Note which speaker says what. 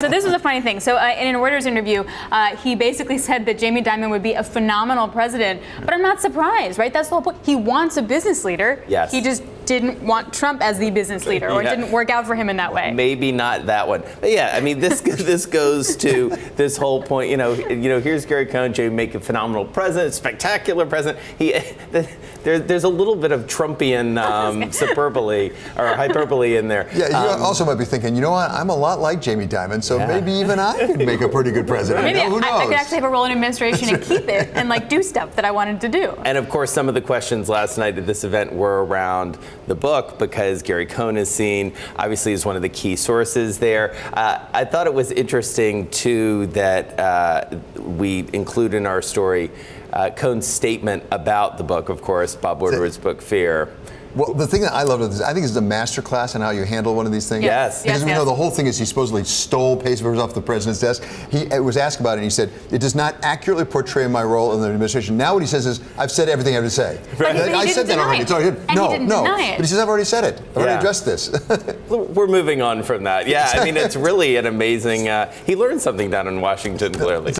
Speaker 1: So this was a funny thing. So uh, in an Reuters interview, uh, he basically said that Jamie Dimon would be a phenomenal president. But I'm not surprised, right? That's the whole point. He wants a business leader.
Speaker 2: Yes.
Speaker 1: He just didn't want Trump as the business leader, or
Speaker 2: Yeah.
Speaker 1: it didn't work out for him in that way.
Speaker 2: Maybe not that one. But yeah, I mean, this this goes to this whole point. You know, you know, here's Gary Cohn, Jay, make a phenomenal president, spectacular president. He, there, there's a little bit of Trumpian um, superbly or hyperbole in there.
Speaker 3: Yeah, you
Speaker 2: Um,
Speaker 3: also might be thinking, you know what? I'm a lot like Jamie Dimon, so
Speaker 2: Yeah.
Speaker 3: maybe even I could make a pretty good president.
Speaker 1: Maybe
Speaker 3: You know, who
Speaker 1: I, I could actually have a role in administration and keep it and like do stuff that I wanted to do.
Speaker 2: And of course, some of the questions last night at this event were around the book because Gary Cohn is seen, obviously, as one of the key sources there. Uh, I thought it was interesting, too, that uh, we include in our story uh, Cohn's statement about the book, of course, Bob Woodward's book, Fear.
Speaker 3: Well, the thing that I love about this I think is a master class in how you handle one of these things.
Speaker 2: Yes.
Speaker 3: Because
Speaker 1: Yes,
Speaker 3: we know the whole thing is he supposedly stole papers off the president's desk. He was asked about it and he said, it does not accurately portray my role in the administration. Now what he says is, I've said everything I have to say.
Speaker 1: But he-
Speaker 3: I said that already.
Speaker 1: it.
Speaker 3: It's already-
Speaker 1: And he
Speaker 3: no,
Speaker 1: didn't
Speaker 3: no.
Speaker 1: deny it.
Speaker 3: But he says, I've already said it. I've already addressed this.
Speaker 2: We're moving on from that. Yeah, I mean, it's really an amazing. Uh, he learned something down in Washington, clearly.